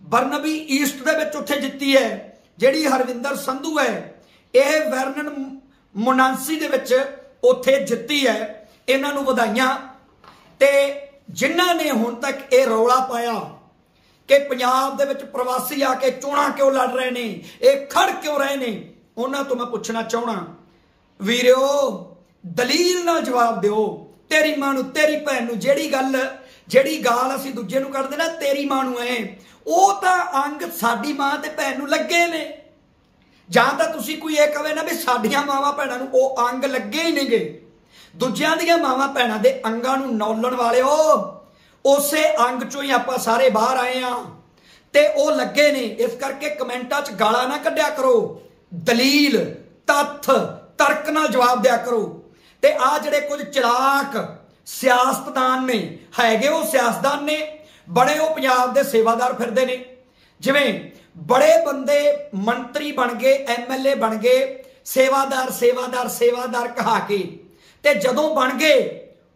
ਬਰਨਬੀ ਈਸਟ ਦੇ ਵਿੱਚ ਉੱਥੇ ਜਿੱਤੀ ਹੈ। ਜਿਹੜੀ ਹਰਵਿੰਦਰ ਸੰਧੂ ਹੈ, ਇਹ ਵਰਨਨ ਮੋਨਾਂਸੀ ਦੇ ਵਿੱਚ ਉੱਥੇ ਜਿੱਤੀ ਹੈ, ਇਹਨਾਂ ਨੂੰ ਵਧਾਈਆਂ। ਤੇ ਜਿਨ੍ਹਾਂ ਨੇ ਹੁਣ ਤੱਕ ਇਹ ਰੌਲਾ ਪਾਇਆ ਕਿ ਪੰਜਾਬ ਦੇ ਵਿੱਚ ਪ੍ਰਵਾਸੀ ਆ ਕੇ ਚੋਣਾਂ ਕਿਉਂ ਲੜ ਰਹੇ ਨੇ, ਇਹ ਖੜ ਕਿਉਂ ਰਹੇ ਨੇ, ਉਹਨਾਂ ਤੋਂ ਮੈਂ ਪੁੱਛਣਾ ਚਾਹਣਾ ਵੀਰਿਓ ਦਲੀਲ ਨਾਲ ਜਵਾਬ ਦਿਓ। ਤੇਰੀ ਮਾਂ ਨੂੰ, ਤੇਰੀ ਭੈਣ ਨੂੰ ਜਿਹੜੀ ਗੱਲ, ਜਿਹੜੀ ਗਾਲ ਅਸੀਂ ਦੂਜੇ ਨੂੰ ਕੱਢਦੇ ਨਾ, ਤੇਰੀ ਮਾਂ ਨੂੰ ਐ ਉਹ ਤਾਂ ਅੰਗ ਸਾਡੀ ਮਾਂ ਤੇ ਭੈਣ ਨੂੰ ਲੱਗੇ ਨੇ। ਜਾਂ ਤਾਂ ਤੁਸੀਂ ਕੋਈ ਇਹ ਕਹੇ ਨਾ ਵੀ ਸਾਡੀਆਂ ਮਾਵਾਂ ਭੈਣਾਂ ਨੂੰ ਉਹ ਅੰਗ ਲੱਗੇ ਹੀ ਨਹੀਂਗੇ ਦੂਜਿਆਂ ਦੀਆਂ ਮਾਵਾਂ ਭੈਣਾਂ ਦੇ ਅੰਗਾਂ ਨੂੰ ਨੌਲਣ ਵਾਲਿਓ, ਉਸੇ ਅੰਗ ਚੋਂ ਹੀ ਆਪਾਂ ਸਾਰੇ ਬਾਹਰ ਆਏ ਆ। ਤੇ ਉਹ ਲੱਗੇ ਨੇ। ਇਸ ਕਰਕੇ ਕਮੈਂਟਾਂ 'ਚ ਗਾਲਾਂ ਨਾ ਕੱਢਿਆ ਕਰੋ। ਦਲੀਲ, ਤੱਥ, ਤਰਕ ਨਾਲ ਜਵਾਬ ਦਿਆ ਕਰੋ। ਤੇ ਆ ਜਿਹੜੇ ਕੁਝ ਚਲਾਕ ਸਿਆਸਤਦਾਨ ਨੇ, ਹੈਗੇ ਉਹ ਸਿਆਸਤਦਾਨ ਨੇ ਬੜੇ ਉਹ ਪੰਜਾਬ ਦੇ ਸੇਵਾਦਾਰ ਫਿਰਦੇ ਨੇ। ਜਿਵੇਂ ਬੜੇ ਬੰਦੇ ਮੰਤਰੀ ਬਣ ਗਏ ਐਮਐਲਏ ਬਣ ਗਏ, ਸੇਵਾਦਾਰ ਸੇਵਾਦਾਰ ਸੇਵਾਦਾਰ ਕਹਾ ਕੇ ਤੇ ਜਦੋਂ ਬਣ ਗਏ,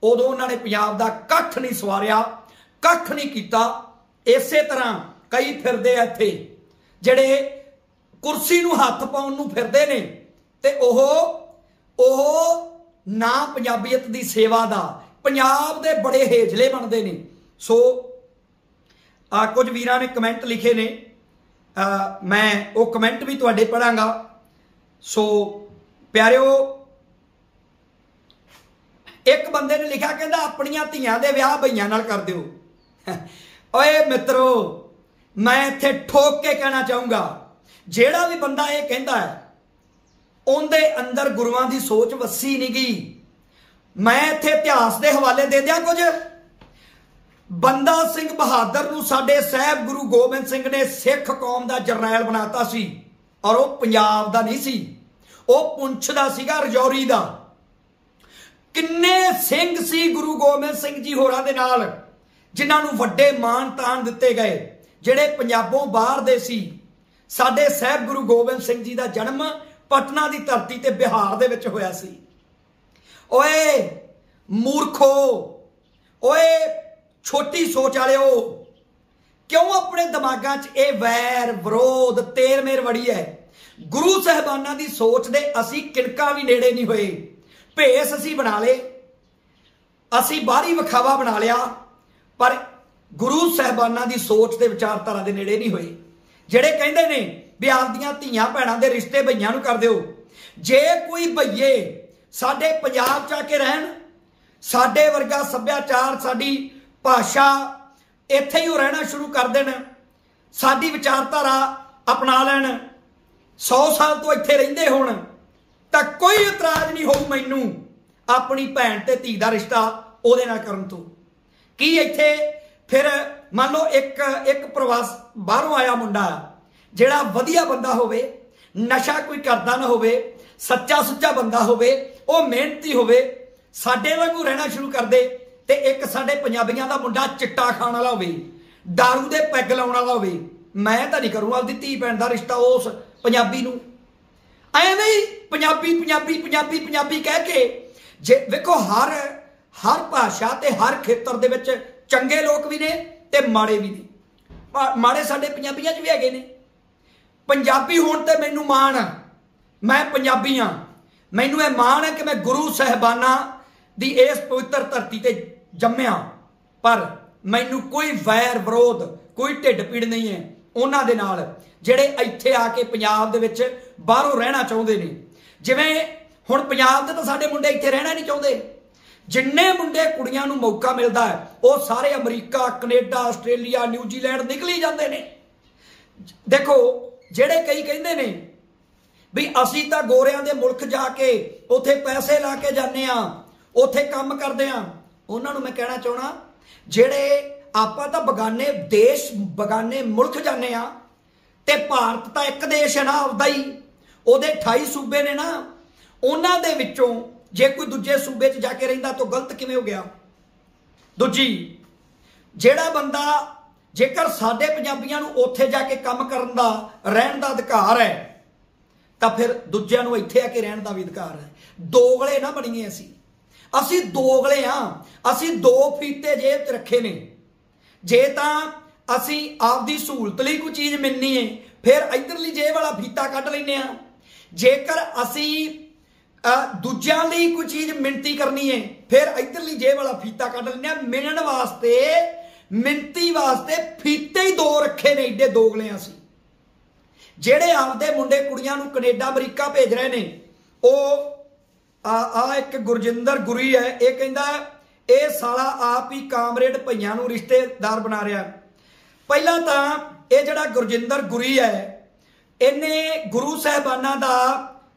ਉਦੋਂ ਉਹਨਾਂ ਨੇ ਪੰਜਾਬ ਦਾ ਕੱਖ ਨਹੀਂ ਸਵਾਰਿਆ, ਕੱਖ ਨਹੀਂ ਕੀਤਾ। ਇਸੇ ਤਰ੍ਹਾਂ ਕਈ ਫਿਰਦੇ ਆ ਇੱਥੇ, ਜਿਹੜੇ ਕੁਰਸੀ ਨੂੰ ਹੱਥ ਪਾਉਣ ਨੂੰ ਫਿਰਦੇ ਨੇ ਤੇ ਉਹ ਉਹ ਨਾ ਪੰਜਾਬੀਅਤ ਦੀ ਸੇਵਾ ਦਾ, ਪੰਜਾਬ ਦੇ ਬੜੇ ਹੇਜਲੇ ਬਣਦੇ ਨੇ। ਸੋ ਆ ਕੁਝ ਵੀਰਾਂ ਨੇ ਕਮੈਂਟ ਲਿਖੇ ਨੇ। ਮੈਂ ਉਹ ਕਮੈਂਟ ਵੀ ਤੁਹਾਡੇ ਪੜਾਂਗਾ। ਸੋ, ਪਿਆਰਿਓ, ਇੱਕ ਬੰਦੇ ਨੇ ਲਿਖਿਆ ਕਹਿੰਦਾ, ਆਪਣੀਆਂ ਧੀਆਂ ਦੇ ਵਿਆਹ ਬਈਆਂ ਨਾਲ ਕਰ ਦਿਓ। [LAUGHS] ਓਏ ਮਿੱਤਰੋ, ਮੈਂ ਇੱਥੇ ਠੋਕ ਕੇ ਕਹਿਣਾ ਚਾਹੂੰਗਾ, ਜਿਹੜਾ ਵੀ ਬੰਦਾ ਇਹ ਕਹਿੰਦਾ ਹੈ, ਉਹਦੇ ਅੰਦਰ ਗੁਰੂਆਂ ਦੀ ਸੋਚ ਵਸੀ ਨਹੀਂ ਗਈ ਮੈਂ ਇੱਥੇ ਇਤਿਹਾਸ ਦੇ ਹਵਾਲੇ ਦੇ ਦਿਆਂ ਕੁਝ? ਬੰਦਾ ਸਿੰਘ ਬਹਾਦਰ ਨੂੰ ਸਾਡੇ ਸਾਹਿਬ ਗੁਰੂ ਗੋਬਿੰਦ ਸਿੰਘ ਨੇ ਸਿੱਖ ਕੌਮ ਦਾ ਜਰਨੈਲ ਬਣਾਤਾ ਸੀ ਔਰ ਉਹ ਪੰਜਾਬ ਦਾ ਨਹੀਂ ਸੀ, ਉਹ ਪੁੰਛ ਦਾ ਸੀਗਾ, ਰਜੌਰੀ ਦਾ। ਕਿੰਨੇ ਸਿੰਘ ਸੀ ਗੁਰੂ ਗੋਬਿੰਦ ਸਿੰਘ ਜੀ ਹੋਰਾਂ ਦੇ ਨਾਲ, ਜਿਨ੍ਹਾਂ ਨੂੰ ਵੱਡੇ ਮਾਣ ਤਾਣ ਦਿੱਤੇ ਗਏ, ਜਿਹੜੇ ਪੰਜਾਬੋਂ ਬਾਹਰ ਦੇ ਸੀ। ਸਾਡੇ ਸਾਹਿਬ ਗੁਰੂ ਗੋਬਿੰਦ ਸਿੰਘ ਜੀ ਦਾ ਜਨਮ ਪਟਨਾ ਦੀ ਧਰਤੀ ਤੇ ਬਿਹਾਰ ਦੇ ਵਿੱਚ ਹੋਇਆ ਸੀ। ਓਏ, ਮੂਰਖੋ, ਓਏ ਛੋਟੀ ਸੋਚ ਵਾਲਿਓ, ਕਿਉਂ ਆਪਣੇ ਦਿਮਾਗਾਂ 'ਚ ਇਹ ਵੈਰ, ਵਿਰੋਧ ਤੇਰ ਮੇਰ ਵੜੀ ਹੈ ਗੁਰੂ ਸਹਿਬਾਨਾਂ ਦੀ ਸੋਚ ਦੇ ਅਸੀਂ ਕਿਣਕਾ ਵੀ ਨੇੜੇ ਨਹੀਂ ਹੋਏ। ਭੇਸ ਅਸੀਂ ਬਣਾ ਲਏ। ਅਸੀਂ ਬਾਹਰੀ ਵਿਖਾਵਾ ਬਣਾ ਲਿਆ, ਪਰ ਗੁਰੂ ਸਹਿਬਾਨਾਂ ਦੀ ਸੋਚ ਤੇ ਵਿਚਾਰਧਾਰਾ ਦੇ ਨੇੜੇ ਨਹੀਂ ਹੋਏ। ਜਿਹੜੇ ਕਹਿੰਦੇ ਨੇ ਵੀ ਆਪਦੀਆਂ ਧੀਆਂ ਭੈਣਾਂ ਦੇ ਰਿਸ਼ਤੇ ਭਈਆਂ ਨੂੰ ਕਰ ਦਿਓ, ਜੇ ਕੋਈ ਭਈਏ ਸਾਡੇ ਪੰਜਾਬ ਚ ਆ ਕੇ ਰਹਿਣ, ਸਾਡੇ ਵਰਗਾ ਸੱਭਿਆਚਾਰ, ਸਾਡੀ ਭਾਸ਼ਾ ਇੱਥੇ ਹੀ ਉਹ ਰਹਿਣਾ ਸ਼ੁਰੂ ਕਰ ਦੇਣ, ਸਾਡੀ ਵਿਚਾਰਧਾਰਾ ਅਪਣਾ ਲੈਣ 100 ਸਾਲ ਤੋਂ ਇੱਥੇ ਰਹਿੰਦੇ ਹੋਣ, ਤਾਂ ਕੋਈ ਇਤਰਾਜ਼ ਨਹੀਂ ਹੋਊ ਮੈਨੂੰ ਆਪਣੀ ਭੈਣ ਤੇ ਧੀ ਦਾ ਰਿਸ਼ਤਾ ਉਹਦੇ ਨਾਲ ਕਰਨ ਤੋਂ। ਕੀ ਇੱਥੇ ਫਿਰ ਮੰਨ ਲਓ ਇੱਕ ਇੱਕ ਪ੍ਰਵਾਸ ਬਾਹਰੋਂ ਆਇਆ ਮੁੰਡਾ, ਜਿਹੜਾ ਵਧੀਆ ਬੰਦਾ ਹੋਵੇ, ਨਸ਼ਾ ਕੋਈ ਕਰਦਾ ਨਾ ਹੋਵੇ, ਸੱਚਾ ਸੁੱਚਾ ਬੰਦਾ ਹੋਵੇ, ਉਹ ਮਿਹਨਤੀ ਹੋਵੇ, ਸਾਡੇ ਵਾਂਗੂ ਰਹਿਣਾ ਸ਼ੁਰੂ ਕਰ ਦੇ ਤੇ ਇੱਕ ਸਾਡੇ ਪੰਜਾਬੀਆਂ ਦਾ ਮੁੰਡਾ ਚਿੱਟਾ ਖਾਣ ਵਾਲਾ ਹੋਵੇ, दारू ਦੇ ਪੈਗ ਲਾਉਣ ਵਾਲਾ ਹੋਵੇ, ਮੈਂ ਤਾਂ ਨਹੀਂ ਕਰੂੰਗਾ ਆਪਦੀ ਧੀ ਭੈਣ ਦਾ ਰਿਸ਼ਤਾ ਉਸ ਪੰਜਾਬੀ ਨੂੰ। ਐਵੇਂ ਹੀ ਪੰਜਾਬੀ ਪੰਜਾਬੀ ਪੰਜਾਬੀ ਪੰਜਾਬੀ ਕਹਿ ਕੇ ਜੇ ਵੇਖੋ ਹਰ ਹਰ ਭਾਸ਼ਾ ਤੇ ਹਰ ਖੇਤਰ ਦੇ ਵਿੱਚ ਚੰਗੇ ਲੋਕ ਵੀ ਨੇ ਤੇ ਮਾੜੇ ਵੀ ਨੇ। ਮਾੜੇ ਸਾਡੇ ਪੰਜਾਬੀਆਂ 'ਚ ਵੀ ਹੈਗੇ ਨੇ। ਪੰਜਾਬੀ ਹੋਣ ਤੇ ਮੈਨੂੰ ਮਾਣ ਆ। ਮੈਂ ਪੰਜਾਬੀ ਆ। ਮੈਨੂੰ ਇਹ ਮਾਣ ਹੈ ਕਿ ਮੈਂ ਗੁਰੂ ਸਹਿਬਾਨਾਂ ਦੀ ਇਸ ਪਵਿੱਤਰ ਧਰਤੀ ਤੇ ਜੰਮਿਆ। ਪਰ ਮੈਨੂੰ ਕੋਈ ਵੈਰ ਵਿਰੋਧ, ਕੋਈ ਢਿੱਡ ਪੀੜ ਨਹੀਂ ਹੈ ਉਹਨਾਂ ਦੇ ਨਾਲ, ਜਿਹੜੇ ਇੱਥੇ ਆ ਕੇ ਪੰਜਾਬ ਦੇ ਵਿੱਚ ਬਾਹਰੋਂ ਰਹਿਣਾ ਚਾਹੁੰਦੇ ਨੇ। ਜਿਵੇਂ ਹੁਣ ਪੰਜਾਬ ਦੇ ਤਾਂ ਸਾਡੇ ਮੁੰਡੇ ਇੱਥੇ ਰਹਿਣਾ ਨਹੀਂ ਚਾਹੁੰਦੇ। ਜਿੰਨੇ ਮੁੰਡੇ ਕੁੜੀਆਂ ਨੂੰ ਮੌਕਾ ਮਿਲਦਾ ਹੈ, ਉਹ ਸਾਰੇ ਅਮਰੀਕਾ, ਕੈਨੇਡਾ, ਆਸਟ੍ਰੇਲੀਆ, ਨਿਊਜ਼ੀਲੈਂਡ ਨਿਕਲੀ ਜਾਂਦੇ ਨੇ। ਦੇਖੋ, ਜਿਹੜੇ ਕਈ ਕਹਿੰਦੇ ਨੇ ਵੀ ਅਸੀਂ ਤਾਂ ਗੋਰਿਆਂ ਦੇ ਮੁਲਕ ਜਾ ਕੇ ਉੱਥੇ ਪੈਸੇ ਲਾ ਕੇ ਜਾਂਦੇ ਆ ਉੱਥੇ ਕੰਮ ਕਰਦੇ ਆ ਉਹਨਾਂ ਨੂੰ ਮੈਂ ਕਹਿਣਾ ਚਾਹਣਾ ਜਿਹੜੇ ਆਪਾਂ ਤਾਂ ਬਗਾਨੇ ਦੇਸ਼, ਬਗਾਨੇ ਮੁਲਕ ਜਾਂਦੇ ਆ ਤੇ ਭਾਰਤ ਤਾਂ ਇੱਕ ਦੇਸ਼ ਹੈ ਨਾ, ਆਪਦਾ ਹੀ। ਉਹਦੇ 28 ਸੂਬੇ ਨੇ ਨਾ, ਉਹਨਾਂ ਦੇ ਵਿੱਚੋਂ ਜੇ ਕੋਈ ਦੂਜੇ ਸੂਬੇ 'ਚ ਜਾ ਕੇ ਰਹਿੰਦਾ ਤਾਂ ਗਲਤ ਕਿਵੇਂ ਹੋ ਗਿਆ? ਦੂਜੀ, ਜਿਹੜਾ ਬੰਦਾ ਜੇਕਰ ਸਾਡੇ ਪੰਜਾਬੀਆਂ ਨੂੰ ਉੱਥੇ ਜਾ ਕੇ ਕੰਮ ਕਰਨ ਦਾ, ਰਹਿਣ ਦਾ ਅਧਿਕਾਰ ਹੈ, ਤਾਂ ਫਿਰ ਦੂਜਿਆਂ ਨੂੰ ਇੱਥੇ ਆ ਕੇ ਰਹਿਣ ਦਾ ਵੀ ਅਧਿਕਾਰ ਹੈ। ਦੋਗਲੇ ਨਾ ਬਣੀਏ ਅਸੀਂ। ਅਸੀਂ ਦੋਗਲੇ ਆ। ਅਸੀਂ ਦੋ ਫੀਤੇ ਜੇਬ 'ਚ ਰੱਖੇ ਨੇ। ਜੇ ਤਾਂ ਅਸੀਂ ਆਪਦੀ ਸਹੂਲਤ ਲਈ ਕੋਈ ਚੀਜ਼ ਮਿਲਣੀ ਹੈ ਫਿਰ ਇਧਰਲੀ ਜੇਬ ਵਾਲਾ ਫੀਤਾ ਕੱਢ ਲੈਨੇ ਆ। ਜੇਕਰ ਅਸੀਂ ਦੂਜਿਆਂ ਲਈ ਕੋਈ ਚੀਜ਼ ਮਿੰਤੀ ਕਰਨੀ ਹੈ ਫਿਰ ਇਧਰਲੀ ਜੇਬ ਵਾਲਾ ਫੀਤਾ ਕੱਢ ਲੈਨੇ ਆ। ਮਿਲਣ ਵਾਸਤੇ, ਮਿੰਤੀ ਵਾਸਤੇ ਫੀਤੇ ਹੀ ਦੋ ਰੱਖੇ ਨੇ, ਏਡੇ ਦੋਗਲੇ ਆ ਅਸੀਂ। ਜਿਹੜੇ ਆਪਦੇ ਮੁੰਡੇ ਕੁੜੀਆਂ ਨੂੰ ਕੈਨੇਡਾ, ਅਮਰੀਕਾ ਭੇਜ ਰਹੇ ਨੇ, ਉਹ ਆ ਆ ਇੱਕ ਗੁਰਜਿੰਦਰ ਗੁਰੀ ਹੈ, ਇਹ ਕਹਿੰਦਾ ਇਹ ਸਾਲਾ ਆਪ ਹੀ ਕਾਮਰੇਡ ਭਈਆਂ ਨੂੰ ਰਿਸ਼ਤੇਦਾਰ ਬਣਾ ਰਿਹਾ ਪਹਿਲਾਂ ਤਾਂ ਇਹ ਜਿਹੜਾ ਗੁਰਜਿੰਦਰ ਗੁਰੀ ਹੈ, ਇਹਨੇ ਗੁਰੂ ਸਾਹਿਬਾਨਾਂ ਦਾ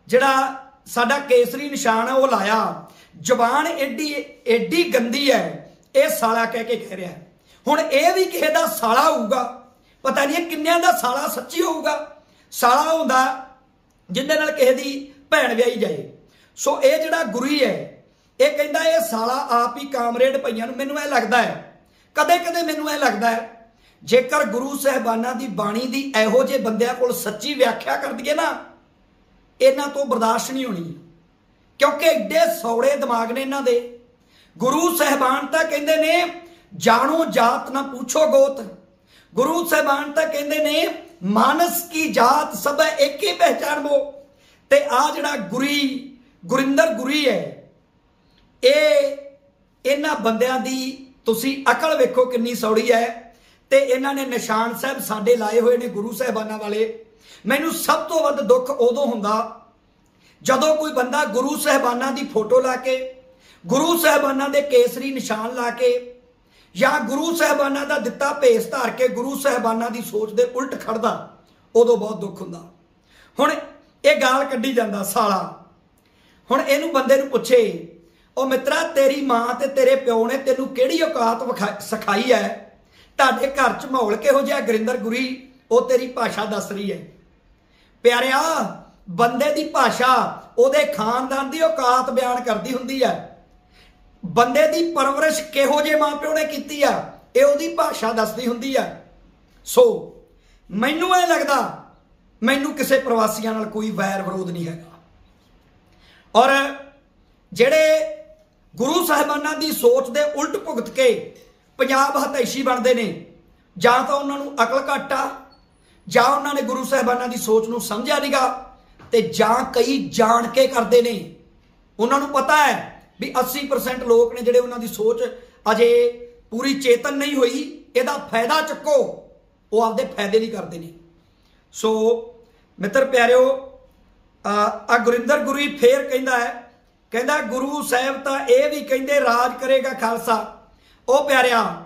ਜਿਹੜਾ ਸਾਡਾ ਕੇਸਰੀ ਨਿਸ਼ਾਨ ਹੈ, ਉਹ ਲਾਇਆ। ਜ਼ਬਾਨ ਐਡੀ ਐਡੀ ਗੰਦੀ ਹੈ, ਇਹ ਸਾਲਾ ਕਹਿ ਕੇ ਕਹਿ ਰਿਹਾ ਹੁਣ ਇਹ ਵੀ ਕਿਸੇ ਦਾ ਸਾਲਾ ਹੋਊਗਾ, ਪਤਾ ਨਹੀਂ ਇਹ ਕਿੰਨਿਆਂ ਦਾ ਸਾਲਾ ਸੱਚੀ ਹੋਊਗਾ। ਸਾਲਾ ਹੁੰਦਾ ਜਿੰਦੇ ਨਾਲ ਕਿਸੇ ਦੀ ਭੈਣ ਵਿਆਹੀ ਜਾਏ। ਸੋ ਇਹ ਜਿਹੜਾ ਗੁਰੀ ਹੈ, ਇਹ ਕਹਿੰਦਾ ਇਹ ਸਾਲਾ ਆਪ ਹੀ ਕਾਮਰੇਡ ਭਈਆਂ ਨੂੰ ਮੈਨੂੰ ਇਹ ਲੱਗਦਾ ਹੈ। ਕਦੇ ਕਦੇ ਮੈਨੂੰ ਇਹ ਲੱਗਦਾ ਹੈ, ਜੇਕਰ ਗੁਰੂ ਸਾਹਿਬਾਨਾਂ ਦੀ ਬਾਣੀ ਦੀ ਇਹੋ ਜਿਹੇ ਬੰਦਿਆਂ ਕੋਲ ਸੱਚੀ ਵਿਆਖਿਆ ਕਰ ਦਈਏ ਨਾ, ਇਹਨਾਂ ਤੋਂ ਬਰਦਾਸ਼ਤ ਨਹੀਂ ਹੋਣੀ। ਕਿਉਂਕਿ ਐਡੇ ਸੌੜੇ ਦਿਮਾਗ ਨੇ ਇਹਨਾਂ ਦੇ। ਗੁਰੂ ਸਾਹਿਬਾਨ ਤਾਂ ਕਹਿੰਦੇ ਨੇ, ਜਾਣੋ ਜਾਤ ਨਾ ਪੁੱਛੋ ਗੋਤ। ਗੁਰੂ ਸਾਹਿਬਾਨ ਤਾਂ ਕਹਿੰਦੇ ਨੇ, ਮਾਨਸ ਕੀ ਜਾਤ ਸਭ ਇੱਕ ਹੀ ਪਹਿਚਾਨਬੋ ਤੇ ਆ ਜਿਹੜਾ ਗੁਰੀ ਗੁਰਿੰਦਰ ਗੁਰੀ ਹੈ। ਇਹ ਇਹਨਾਂ ਬੰਦਿਆਂ ਦੀ ਤੁਸੀਂ ਅਕਲ ਵੇਖੋ ਕਿੰਨੀ ਸੌੜੀ ਹੈ ਤੇ ਇਹਨਾਂ ਨੇ ਨਿਸ਼ਾਨ ਸਾਹਿਬ ਸਾਡੇ ਲਾਏ ਹੋਏ ਨੇ ਗੁਰੂ ਸਾਹਿਬਾਨਾਂ ਵਾਲੇ। ਮੈਨੂੰ ਸਭ ਤੋਂ ਵੱਧ ਦੁੱਖ ਉਦੋਂ ਹੁੰਦਾ ਜਦੋਂ ਕੋਈ ਬੰਦਾ ਗੁਰੂ ਸਾਹਿਬਾਨਾਂ ਦੀ ਫੋਟੋ ਲਾ ਕੇ, ਗੁਰੂ ਸਾਹਿਬਾਨਾਂ ਦੇ ਕੇਸਰੀ ਨਿਸ਼ਾਨ ਲਾ ਕੇ ਜਾਂ ਗੁਰੂ ਸਾਹਿਬਾਨਾਂ ਦਾ ਦਿੱਤਾ ਭੇਸ ਧਾਰ ਕੇ ਗੁਰੂ ਸਾਹਿਬਾਨਾਂ ਦੀ ਸੋਚ ਦੇ ਉਲਟ ਖੜਦਾ, ਉਦੋਂ ਬਹੁਤ ਦੁੱਖ ਹੁੰਦਾ। ਹੁਣ ਇਹ ਗਾਲ ਕੱਢੀ ਜਾਂਦਾ ਸਾਲਾ। ਹੁਣ ਇਹਨੂੰ ਬੰਦੇ ਨੂੰ ਪੁੱਛੇ ਉਹ ਮਿੱਤਰਾ, ਤੇਰੀ ਮਾਂ ਤੇ ਤੇਰੇ ਪਿਓ ਨੇ ਤੈਨੂੰ ਕਿਹੜੀ ਔਕਾਤ ਵਿਖਾ- ਸਿਖਾਈ ਹੈ? ਤੁਹਾਡੇ ਘਰ 'ਚ ਮਾਹੌਲ ਕਿਹੋ ਜਿਹਾ ਗੁਰਿੰਦਰ ਗੁਰੀ, ਉਹ ਤੇਰੀ ਭਾਸ਼ਾ ਦੱਸ ਰਹੀ ਹੈ। ਪਿਆਰਿਆ, ਬੰਦੇ ਦੀ ਭਾਸ਼ਾ ਉਹਦੇ ਖਾਨਦਾਨ ਦੀ ਔਕਾਤ ਬਿਆਨ ਕਰਦੀ ਹੁੰਦੀ ਹੈ। ਬੰਦੇ ਦੀ ਪਰਵਰਿਸ਼ ਕਿਹੋ ਜਿਹੇ ਮਾਪਿਓ ਨੇ ਕੀਤੀ ਆ, ਇਹ ਉਹਦੀ ਭਾਸ਼ਾ ਦੱਸਦੀ ਹੁੰਦੀ ਆ ਸੋ, ਮੈਨੂੰ ਇਹ ਲੱਗਦਾ, ਮੈਨੂੰ ਕਿਸੇ ਪ੍ਰਵਾਸੀਆਂ ਨਾਲ ਕੋਈ ਵੈਰ ਵਿਰੋਧ ਨਹੀਂ ਹੈਗਾ। ਔਰ ਜਿਹੜੇ ਗੁਰੂ ਸਾਹਿਬਾਨਾਂ ਦੀ ਸੋਚ ਦੇ ਉਲਟ ਭੁਗਤ ਕੇ ਪੰਜਾਬ ਹਤੈਸ਼ੀ ਬਣਦੇ ਨੇ, ਜਾਂ ਤਾਂ ਉਹਨਾਂ ਨੂੰ ਅਕਲ ਘੱਟ ਆ, ਜਾਂ ਉਹਨਾਂ ਨੇ ਗੁਰੂ ਸਾਹਿਬਾਨਾਂ ਦੀ ਸੋਚ ਨੂੰ ਸਮਝਿਆ ਨਹੀਂਗਾ ਤੇ ਜਾਂ ਕਈ ਜਾਣ ਕੇ ਕਰਦੇ ਨੇ। ਉਹਨਾਂ ਨੂੰ ਪਤਾ ਹੈ ਵੀ 80% ਲੋਕ ਨੇ ਜਿਹੜੇ ਉਹਨਾਂ ਦੀ ਸੋਚ ਅਜੇ ਪੂਰੀ ਚੇਤਨ ਨਹੀਂ ਹੋਈ, ਇਹਦਾ ਫਾਇਦਾ ਚੱਕੋ। ਉਹ ਆਪਦੇ ਫਾਇਦੇ ਲਈ ਕਰਦੇ ਨੇ। ਸੋ ਮਿੱਤਰ ਪਿਆਰਿਓ ਆ ਆ ਗੁਰਿੰਦਰ ਗੁਰੀ ਫੇਰ ਕਹਿੰਦਾ ਹੈ, ਕਹਿੰਦਾ ਗੁਰੂ ਸਾਹਿਬ ਤਾਂ ਇਹ ਵੀ ਕਹਿੰਦੇ ਰਾਜ ਕਰੇਗਾ ਖਾਲਸਾ। ਉਹ ਪਿਆਰਿਆ,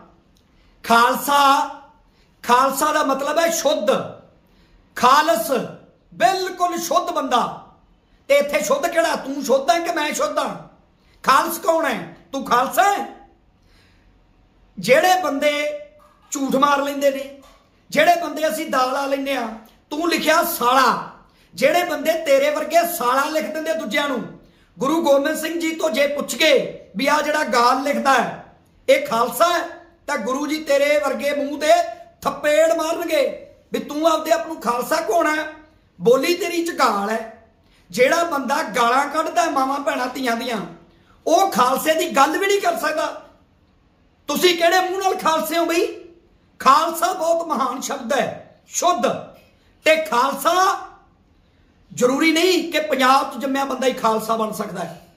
ਖਾਲਸਾ ਖਾਲਸਾ ਦਾ ਮਤਲਬ ਹੈ ਸ਼ੁੱਧ। ਖਾਲਸ ਬਿਲਕੁਲ ਸ਼ੁੱਧ ਬੰਦਾ। ਤੇ ਇੱਥੇ ਸ਼ੁੱਧ ਕਿਹੜਾ? ਤੂੰ ਸ਼ੁੱਧ ਹੈ ਕਿ ਮੈਂ ਸ਼ੁੱਧ ਹਾਂ? ਖਾਲਸ ਕੌਣ ਹੈ? ਤੂੰ ਖਾਲਸਾ ਹੈ? ਜਿਹੜੇ ਬੰਦੇ ਝੂਠ ਮਾਰ ਲੈਂਦੇ ਨੇ, ਜਿਹੜੇ ਬੰਦੇ ਅਸੀਂ ਦਾਲਾ ਲੈਂਦੇ ਆ ਤੂੰ ਲਿਖਿਆ ਸਾਲਾ। ਜਿਹੜੇ ਬੰਦੇ ਤੇਰੇ ਵਰਗੇ ਸਾਲਾ ਲਿਖ ਦਿੰਦੇ ਦੂਜਿਆਂ ਨੂੰ, ਗੁਰੂ ਗੋਬਿੰਦ ਸਿੰਘ ਜੀ ਤੋਂ ਜੇ ਪੁੱਛ ਕੇ ਵੀ ਆ ਜਿਹੜਾ ਗਾਲ ਲਿਖਦਾ ਹੈ, ਇਹ ਖਾਲਸਾ ਹੈ? ਤਾਂ ਗੁਰੂ ਜੀ ਤੇਰੇ ਵਰਗੇ ਮੂੰਹ ਤੇ ਥੱਪੇੜ ਮਾਰਨਗੇ ਵੀ ਤੂੰ ਆਪਦੇ ਆਪ ਨੂੰ ਖਾਲਸਾ ਕਹਾਉਣਾ ਹੈ? ਬੋਲੀ ਤੇਰੀ ਚ ਗਾਲ ਹੈ। ਜਿਹੜਾ ਬੰਦਾ ਗਾਲਾਂ ਕੱਢਦਾ ਹੈ ਮਾਵਾਂ ਭੈਣਾਂ ਧੀਆਂ ਦੀਆਂ, ਉਹ ਖਾਲਸੇ ਦੀ ਗੱਲ ਵੀ ਨਹੀਂ ਕਰ ਸਕਦਾ। ਤੁਸੀਂ ਕਿਹੜੇ ਮੂੰਹ ਨਾਲ ਖਾਲਸੇ ਹੋ ਬਈ? ਖਾਲਸਾ ਬਹੁਤ ਮਹਾਨ ਸ਼ਬਦ ਹੈ, ਸ਼ੁੱਧ। ਤੇ ਖਾਲਸਾ ਜ਼ਰੂਰੀ ਨਹੀਂ ਕਿ ਪੰਜਾਬ 'ਚ ਜੰਮਿਆ ਬੰਦਾ ਹੀ ਖਾਲਸਾ ਬਣ ਸਕਦਾ ਹੈ।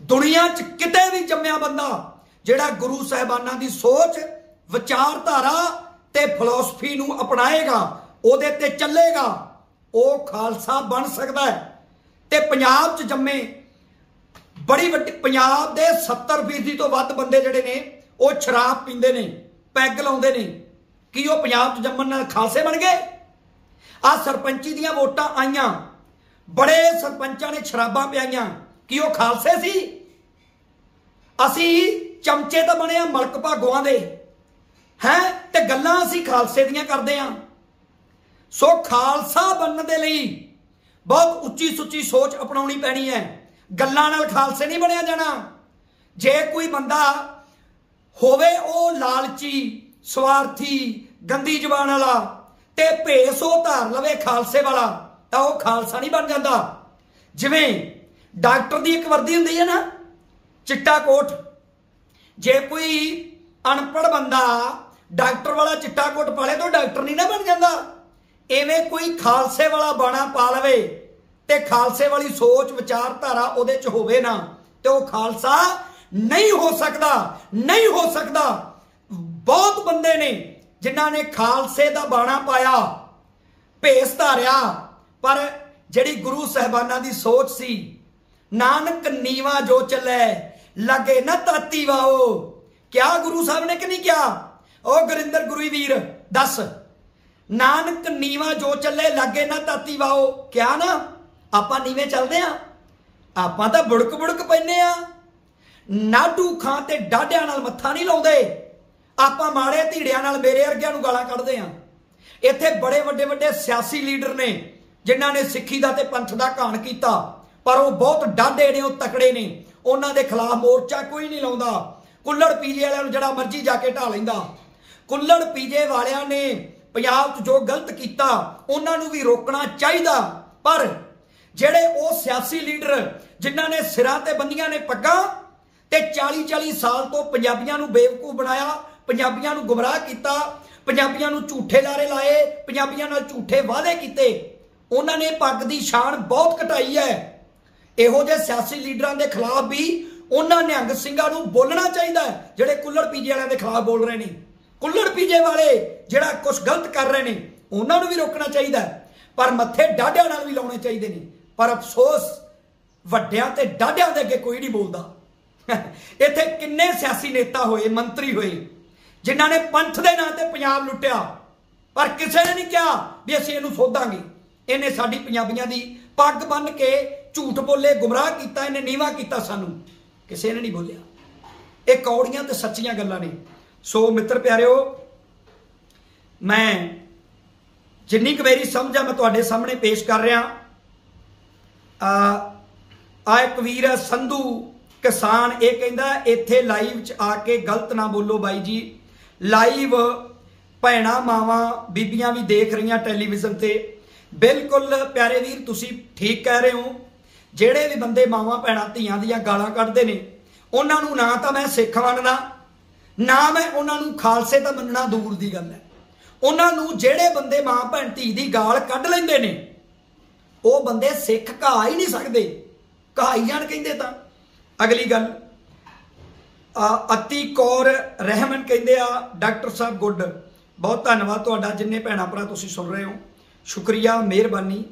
ਦੁਨੀਆ 'ਚ ਕਿਤੇ ਵੀ ਜੰਮਿਆ ਬੰਦਾ, ਜਿਹੜਾ ਗੁਰੂ ਸਾਹਿਬਾਨਾਂ ਦੀ ਸੋਚ, ਵਿਚਾਰਧਾਰਾ ਤੇ ਫਿਲਾਸਫੀ ਨੂੰ ਅਪਣਾਏਗਾ, ਉਹਦੇ ਤੇ ਚੱਲੇਗਾ, ਉਹ ਖਾਲਸਾ ਬਣ ਸਕਦਾ ਹੈ। ਤੇ ਪੰਜਾਬ 'ਚ ਜੰਮੇ ਬੜੀ ਵੱਡੀ ਪੰਜਾਬ ਦੇ 70% ਤੋਂ ਵੱਧ ਬੰਦੇ ਜਿਹੜੇ ਨੇ, ਉਹ ਸ਼ਰਾਬ ਪੀਂਦੇ ਨੇ, ਪੈਗ ਲਾਉਂਦੇ ਨੇ। ਕੀ ਉਹ ਪੰਜਾਬ 'ਚ ਜੰਮਣ ਨਾਲ ਖਾਲਸੇ ਬਣ ਗਏ? ਆ ਸਰਪੰਚੀ ਦੀਆਂ ਵੋਟਾਂ ਆਈਆਂ। ਬੜੇ ਸਰਪੰਚਾਂ ਨੇ ਸ਼ਰਾਬਾਂ ਪਿਆਈਆਂ। ਕਿ ਉਹ ਖਾਲਸੇ ਸੀ? ਅਸੀਂ ਚਮਚੇ ਤਾਂ ਬਣੇ ਆ ਮਲਕ ਭਾਗੋਆਂ ਦੇ। ਹੈ? ਤੇ ਗੱਲਾਂ ਅਸੀਂ ਖਾਲਸੇ ਦੀਆਂ ਕਰਦੇ ਆ। ਸੋ ਖਾਲਸਾ ਬਣਨ ਦੇ ਲਈ ਬਹੁਤ ਉੱਚੀ ਸੁੱਚੀ ਸੋਚ ਅਪਣਾਉਣੀ ਪੈਣੀ ਹੈ। ਗੱਲਾਂ ਨਾਲ ਖਾਲਸੇ ਨਹੀਂ ਬਣਿਆ ਜਾਣਾ। ਜੇ ਕੋਈ ਬੰਦਾ ਹੋਵੇ ਉਹ ਲਾਲਚੀ, ਸਵਾਰਥੀ, ਗੰਦੀ ਜ਼ਬਾਨ ਵਾਲਾ ਤੇ ਭੇਸ ਉਹ ਧਾਰ ਲਵੇ ਖਾਲਸੇ ਵਾਲਾ ਤਾਂ ਉਹ ਖਾਲਸਾ ਨਹੀਂ ਬਣ ਜਾਂਦਾ। ਜਿਵੇਂ ਡਾਕਟਰ ਦੀ ਇੱਕ ਵਰਦੀ ਹੁੰਦੀ ਹੈ ਨਾ, ਚਿੱਟਾ ਕੋਟ। ਜੇ ਕੋਈ ਅਨਪੜ ਬੰਦਾ ਡਾਕਟਰ ਵਾਲਾ ਚਿੱਟਾ ਕੋਟ ਪਾਲੇ ਤਾਂ ਉਹ ਡਾਕਟਰ ਨਹੀਂ ਨਾ ਬਣ ਜਾਂਦਾ। ਐਵੇਂ ਕੋਈ ਖਾਲਸੇ ਵਾਲਾ ਬਾਣਾ ਪਾ ਲਵੇ ਤੇ ਖਾਲਸੇ ਵਾਲੀ ਸੋਚ, ਵਿਚਾਰਧਾਰਾ ਉਹਦੇ ਚ ਹੋਵੇ ਨਾ, ਤੇ ਉਹ ਖਾਲਸਾ ਨਹੀਂ ਹੋ ਸਕਦਾ, ਨਹੀਂ ਹੋ ਸਕਦਾ। ਬਹੁਤ ਬੰਦੇ ਨੇ ਜਿਨ੍ਹਾਂ ਨੇ ਖਾਲਸੇ ਦਾ ਬਾਣਾ ਪਾਇਆ, ਭੇਸ ਧਾਰਿਆ ਪਰ ਜਿਹੜੀ ਗੁਰੂ ਸਹਿਬਾਨਾਂ ਦੀ ਸੋਚ ਸੀ, ਨਾਨਕ ਨੀਵਾ ਜੋ ਚੱਲੇ, ਲਾਗੇ ਨਾ ਤਾਤੀ ਵਾਓ ਕਿਆ ਗੁਰੂ ਸਾਹਿਬ ਨੇ ਕਿ ਨਹੀਂ ਕਿਹਾ? ਉਹ ਗੁਰਿੰਦਰ ਗੁਰੂ ਵੀਰ, ਦੱਸ। ਨਾਨਕ ਨੀਵਾ ਜੋ ਚੱਲੇ, ਲਾਗੇ ਨਾ ਤਾਤੀ ਵਾਓ ਕਿਆ ਨਾ? ਆਪਾਂ ਨੀਵੇਂ ਚੱਲਦੇ ਆ। ਆਪਾਂ ਤਾਂ ਬੁੜਕ ਬੁੜਕ ਪੈਨੇ ਆ। ਨਾਡੂ ਖਾਂ ਤੇ ਡਾਢਿਆਂ ਨਾਲ ਮੱਥਾ ਨਹੀਂ ਲਾਉਂਦੇ। ਆਪਾਂ ਮਾੜੇ ਧੀੜਿਆਂ ਨਾਲ ਮੇਰੇ ਵਰਗਿਆਂ ਨੂੰ ਗਾਲਾਂ ਕੱਢਦੇ ਆ। ਇੱਥੇ ਬੜੇ ਵੱਡੇ ਵੱਡੇ ਸਿਆਸੀ ਲੀਡਰ ਨੇ। ਜਿਨ੍ਹਾਂ ਨੇ ਸਿੱਖੀ ਦਾ ਤੇ ਪੰਥ ਦਾ ਘਾਣ ਕੀਤਾ, ਪਰ ਉਹ ਬਹੁਤ ਡਾਢੇ ਨੇ, ਉਹ ਤਕੜੇ ਨੇ। ਉਹਨਾਂ ਦੇ ਖਿਲਾਫ ਮੋਰਚਾ ਕੋਈ ਨਹੀਂ ਲਾਉਂਦਾ। ਕੁੱਲੜ ਪੀਜੇ ਵਾਲਿਆਂ ਨੂੰ ਜਿਹੜਾ ਮਰਜ਼ੀ ਜਾ ਕੇ ਢਾ ਲੈਂਦਾ। ਕੁੱਲੜ ਪੀਜੇ ਵਾਲਿਆਂ ਨੇ ਪੰਜਾਬ 'ਚ ਜੋ ਗਲਤ ਕੀਤਾ, ਉਹਨਾਂ ਨੂੰ ਵੀ ਰੋਕਣਾ ਚਾਹੀਦਾ। ਪਰ ਜਿਹੜੇ ਉਹ ਸਿਆਸੀ ਲੀਡਰ ਜਿਨ੍ਹਾਂ ਨੇ ਸਿਰਾਂ ਤੇ ਬੰਦੀਆਂ ਨੇ ਪੱਗਾਂ ਤੇ 40 40 ਸਾਲ ਤੋਂ ਪੰਜਾਬੀਆਂ ਨੂੰ ਬੇਵਕੂਫ ਬਣਾਇਆ, ਪੰਜਾਬੀਆਂ ਨੂੰ ਗੁੰਮਰਾਹ ਕੀਤਾ, ਪੰਜਾਬੀਆਂ ਨੂੰ ਝੂਠੇ ਲਾਰੇ ਲਾਏ, ਪੰਜਾਬੀਆਂ ਨਾਲ ਝੂਠੇ ਵਾਅਦੇ ਕੀਤੇ ਉਹਨਾਂ ਨੇ ਪੱਗ ਦੀ ਸ਼ਾਨ ਬਹੁਤ ਘਟਾਈ ਹੈ। ਇਹੋ ਜਿਹੇ ਸਿਆਸੀ ਲੀਡਰਾਂ ਦੇ ਖਿਲਾਫ ਵੀ ਉਹਨਾਂ ਨਿਹੰਗ ਸਿੰਘਾਂ ਨੂੰ ਬੋਲਣਾ ਚਾਹੀਦਾ ਹੈ, ਜਿਹੜੇ ਕੁੱਲੜ ਪੀਜੇ ਵਾਲਿਆਂ ਦੇ ਖਿਲਾਫ ਬੋਲ ਰਹੇ ਨੇ। ਕੁੱਲੜ ਪੀਜੇ ਵਾਲੇ ਜਿਹੜਾ ਕੁਝ ਗਲਤ ਕਰ ਰਹੇ ਨੇ, ਉਹਨਾਂ ਨੂੰ ਵੀ ਰੋਕਣਾ ਚਾਹੀਦਾ ਪਰ ਮੱਥੇ ਡਾਢਿਆਂ ਨਾਲ ਵੀ ਲਾਉਣੇ ਚਾਹੀਦੇ ਨੇ। ਪਰ ਅਫਸੋਸ, ਵੱਡਿਆਂ ਤੇ ਡਾਢਿਆਂ ਦੇ ਅੱਗੇ ਕੋਈ ਨਹੀਂ ਬੋਲਦਾ। [LAUGHS] ਇੱਥੇ ਕਿੰਨੇ ਸਿਆਸੀ ਨੇਤਾ ਹੋਏ, ਮੰਤਰੀ ਹੋਏ, ਜਿਨ੍ਹਾਂ ਨੇ ਪੰਥ ਦੇ ਨਾਂ ਤੇ ਪੰਜਾਬ ਲੁੱਟਿਆ, ਪਰ ਕਿਸੇ ਨੇ ਨਹੀਂ ਕਿਹਾ ਵੀ ਅਸੀਂ ਇਹਨੂੰ ਸੋਧਾਂਗੇ। ਇਹਨੇ ਸਾਡੀ ਪੰਜਾਬੀਆਂ ਦੀ ਪੱਗ ਬੰਨ ਕੇ ਝੂਠ ਬੋਲੇ, ਗੁੰਮਰਾਹ ਕੀਤਾ, ਇਹਨੇ ਨੀਵਾ ਕੀਤਾ ਸਾਨੂੰ। ਕਿਸੇ ਨੇ ਨਹੀਂ ਬੋਲਿਆ। ਇਹ ਕੌੜੀਆਂ ਤੇ ਸੱਚੀਆਂ ਗੱਲਾਂ ਨੇ। ਸੋ ਮਿੱਤਰ ਪਿਆਰਿਓ, ਮੈਂ ਜਿੰਨੀ ਕੁ ਮੇਰੀ ਸਮਝ ਆ, ਮੈਂ ਤੁਹਾਡੇ ਸਾਹਮਣੇ ਪੇਸ਼ ਕਰ ਰਿਹਾ। ਆ ਆ ਇੱਕ ਵੀਰ ਹੈ ਸੰਧੂ ਕਿਸਾਨ। ਇਹ ਕਹਿੰਦਾ, ਇੱਥੇ ਲਾਈਵ 'ਚ ਆ ਕੇ ਗਲਤ ਨਾ ਬੋਲੋ ਬਾਈ ਜੀ। ਲਾਈਵ ਭੈਣਾ, ਮਾਵਾਂ, ਬੀਬੀਆਂ ਵੀ ਦੇਖ ਰਹੀਆਂ ਟੈਲੀਵਿਜ਼ਨ ਤੇ। ਬਿਲਕੁਲ ਪਿਆਰੇ ਵੀਰ, ਤੁਸੀਂ ਠੀਕ ਕਹਿ ਰਹੇ ਹੋ। ਜਿਹੜੇ ਵੀ ਬੰਦੇ ਮਾਵਾਂ ਭੈਣਾਂ ਧੀਆਂ ਦੀਆਂ ਗਾਲਾਂ ਕੱਢਦੇ ਨੇ, ਉਹਨਾਂ ਨੂੰ ਨਾ ਤਾਂ ਮੈਂ ਸਿੱਖ ਮੰਨਦਾ ਨਾ ਮੈਂ ਉਹਨਾਂ ਨੂੰ ਖਾਲਸੇ ਤਾਂ ਮੰਨਣਾ ਦੂਰ ਦੀ ਗੱਲ ਹੈ। ਉਹਨਾਂ ਨੂੰ ਜਿਹੜੇ ਬੰਦੇ ਮਾਂ ਭੈਣ ਧੀ ਦੀ ਗਾਲ ਕੱਢ ਲੈਂਦੇ ਨੇ, ਉਹ ਬੰਦੇ ਸਿੱਖ ਕਹਾ ਹੀ ਨਹੀਂ ਸਕਦੇ। ਕਹਾਈ ਜਾਣ ਕਹਿੰਦੇ ਤਾਂ। ਅਗਲੀ ਗੱਲ ਅਤੀ ਕੌਰ ਰਹਿਮਨ ਕਹਿੰਦੇ ਆ, ਡਾਕਟਰ ਸਾਹਿਬ ਗੁੱਡ। ਬਹੁਤ ਧੰਨਵਾਦ ਤੁਹਾਡਾ, ਜਿੰਨੇ ਭੈਣਾਂ ਭਰਾ ਤੁਸੀਂ ਸੁਣ ਰਹੇ ਹੋ। ਸ਼ੁਕਰੀਆ ਮਿਹਰਬਾਨੀ।